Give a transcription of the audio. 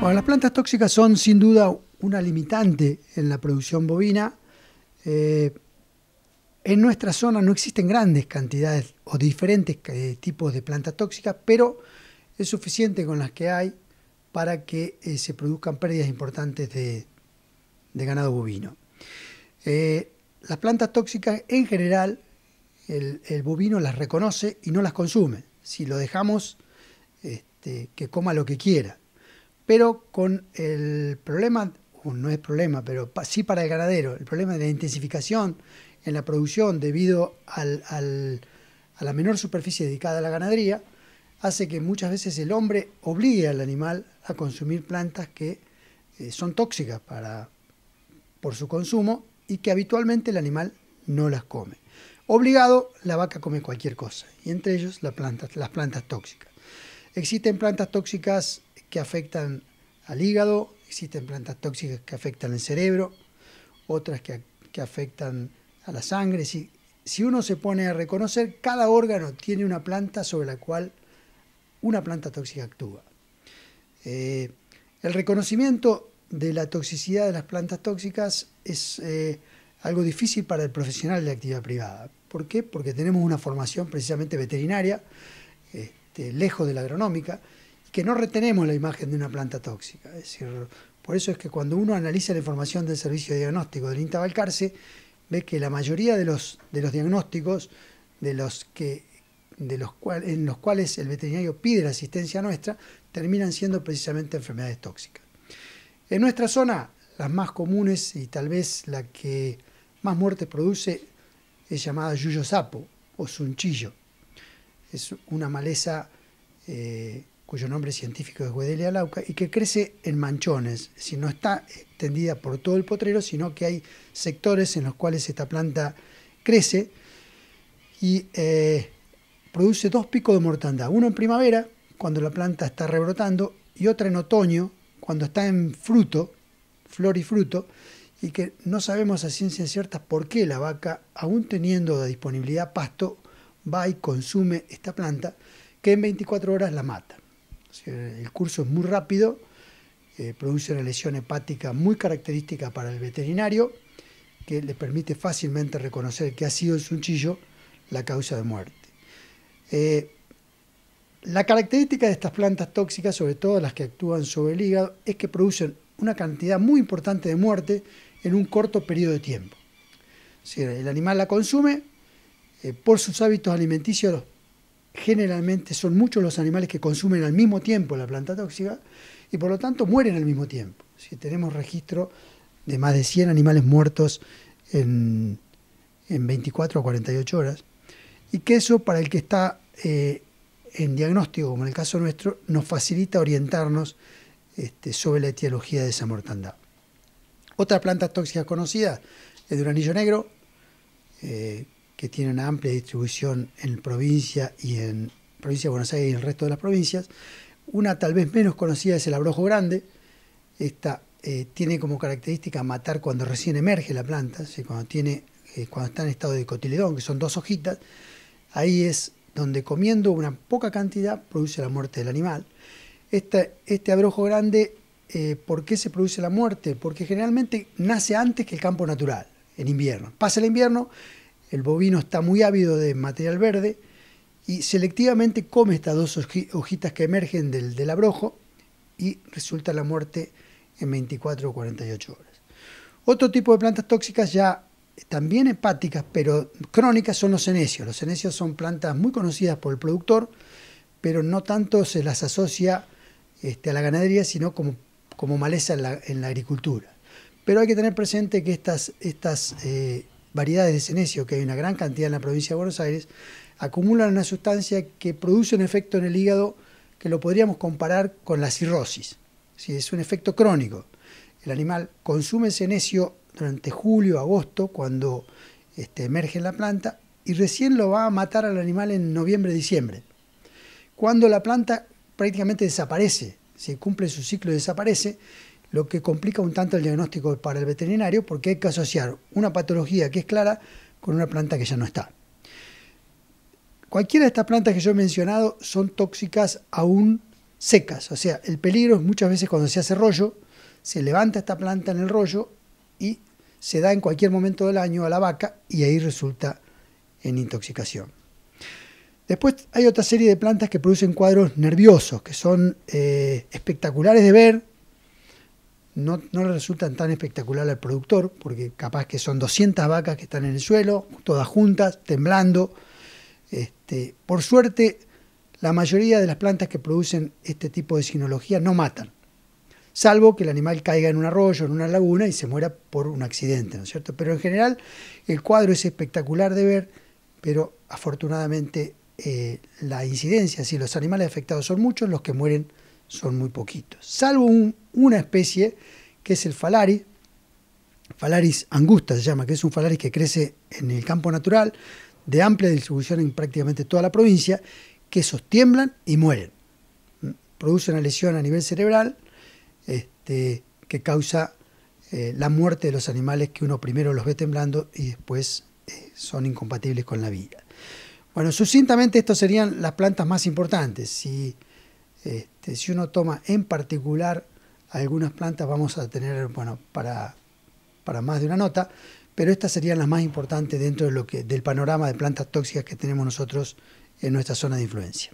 Bueno, las plantas tóxicas son sin duda una limitante en la producción bovina. Eh, en nuestra zona no existen grandes cantidades o diferentes eh, tipos de plantas tóxicas, pero es suficiente con las que hay para que eh, se produzcan pérdidas importantes de, ganado bovino. las plantas tóxicas en general el, bovino las reconoce y no las consume. Si lo dejamos este, que coma lo que quiera pero con el problema, no es problema, pero sí para el ganadero, el problema de la intensificación en la producción debido a la menor superficie dedicada a la ganadería, hace que muchas veces el hombre obligue al animal a consumir plantas que eh, son tóxicas para, por su consumo y que habitualmente el animal no las come. Obligado, la vaca come cualquier cosa, y entre ellos las plantas, las plantas tóxicas. Existen plantas tóxicas que afectan al hígado, existen plantas tóxicas que afectan al cerebro, otras que, afectan a la sangre. Si, si uno se pone a reconocer, cada órgano tiene una planta sobre la cual una planta tóxica actúa. Eh, el reconocimiento de la toxicidad de las plantas tóxicas es eh, algo difícil para el profesional de actividad privada. ¿Por qué? Porque tenemos una formación precisamente veterinaria, este, lejos de la agronómica, que no retenemos la imagen de una planta tóxica. Es decir, por eso es que cuando uno analiza la información del servicio de diagnóstico del INTA Balcarce, ve que la mayoría de los, de los diagnósticos de los que, de los en los cuales el veterinario pide la asistencia nuestra terminan siendo precisamente enfermedades tóxicas. En nuestra zona, las más comunes y tal vez la que más muertes produce es llamada yuyo sapo o sunchillo. Es una maleza eh, cuyo nombre científico es Wedelia lauca, y que crece en manchones, si no está extendida por todo el potrero, sino que hay sectores en los cuales esta planta crece y eh, produce dos picos de mortandad, uno en primavera, cuando la planta está rebrotando, y otra en otoño, cuando está en fruto, flor y fruto, y que no sabemos a ciencia cierta por qué la vaca, aún teniendo de disponibilidad pasto, va y consume esta planta, que en 24 horas la mata. El curso es muy rápido, eh, produce una lesión hepática muy característica para el veterinario, que le permite fácilmente reconocer que ha sido el sunchillo la causa de muerte. Eh, la característica de estas plantas tóxicas, sobre todo las que actúan sobre el hígado, es que producen una cantidad muy importante de muerte en un corto periodo de tiempo. el animal la consume, eh, por sus hábitos alimenticios generalmente son muchos los animales que consumen al mismo tiempo la planta tóxica y por lo tanto mueren al mismo tiempo. Si tenemos registro de más de 100 animales muertos en, 24 o 48 horas, y que eso para el que está eh, en diagnóstico, como en el caso nuestro, nos facilita orientarnos este, sobre la etiología de esa mortandad. Otra planta tóxica conocida es el duranillo negro, eh, que tiene una amplia distribución en provincia y en provincia de Buenos Aires y en el resto de las provincias. Una tal vez menos conocida es el abrojo grande. Esta eh, tiene como característica matar cuando recién emerge la planta, cuando, tiene, eh, cuando está en estado de cotiledón, que son dos hojitas. Ahí es donde comiendo una poca cantidad produce la muerte del animal. Este, este abrojo grande, eh, ¿por qué se produce la muerte? Porque generalmente nace antes que el campo natural, en invierno. Pasa el invierno, el bovino está muy ávido de material verde y selectivamente come estas dos hojitas que emergen del, abrojo y resulta la muerte en 24 o 48 horas. Otro tipo de plantas tóxicas ya también hepáticas, pero crónicas, son los cenecios. Los cenecios son plantas muy conocidas por el productor, pero no tanto se las asocia este, a la ganadería, sino como, como maleza en la, agricultura. Pero hay que tener presente que estas, estas eh, variedades de cenecio, que hay una gran cantidad en la provincia de Buenos Aires, acumulan una sustancia que produce un efecto en el hígado que lo podríamos comparar con la cirrosis. Si Es un efecto crónico. El animal consume cenecio durante julio, agosto, cuando este, emerge en la planta, y recién lo va a matar al animal en noviembre, diciembre. Cuando la planta prácticamente desaparece, si cumple su ciclo y desaparece, lo que complica un tanto el diagnóstico para el veterinario porque hay que asociar una patología que es clara con una planta que ya no está. Cualquiera de estas plantas que yo he mencionado son tóxicas aún secas. O sea, el peligro es muchas veces cuando se hace rollo, se levanta esta planta en el rollo y se da en cualquier momento del año a la vaca y ahí resulta en intoxicación. Después hay otra serie de plantas que producen cuadros nerviosos, que son eh, espectaculares de ver, no, le resultan tan espectacular al productor, porque capaz que son 200 vacas que están en el suelo, todas juntas, temblando. Este, por suerte, la mayoría de las plantas que producen este tipo de sinología no matan, salvo que el animal caiga en un arroyo, en una laguna y se muera por un accidente, ¿no es cierto? Pero en general el cuadro es espectacular de ver, pero afortunadamente eh, la incidencia, si los animales afectados son muchos, los que mueren son muy poquitos, salvo una especie que es el falari, Falaris angusta se llama, que es un falaris que crece en el campo natural, de amplia distribución en prácticamente toda la provincia, que esos tiemblan y mueren. Produce una lesión a nivel cerebral este, que causa eh, la muerte de los animales que uno primero los ve temblando y después eh, son incompatibles con la vida. Bueno, sucintamente estas serían las plantas más importantes. Si este, si uno toma en particular algunas plantas, vamos a tener, bueno, para, para más de una nota, pero estas serían las más importantes dentro de lo que, del panorama de plantas tóxicas que tenemos nosotros en nuestra zona de influencia.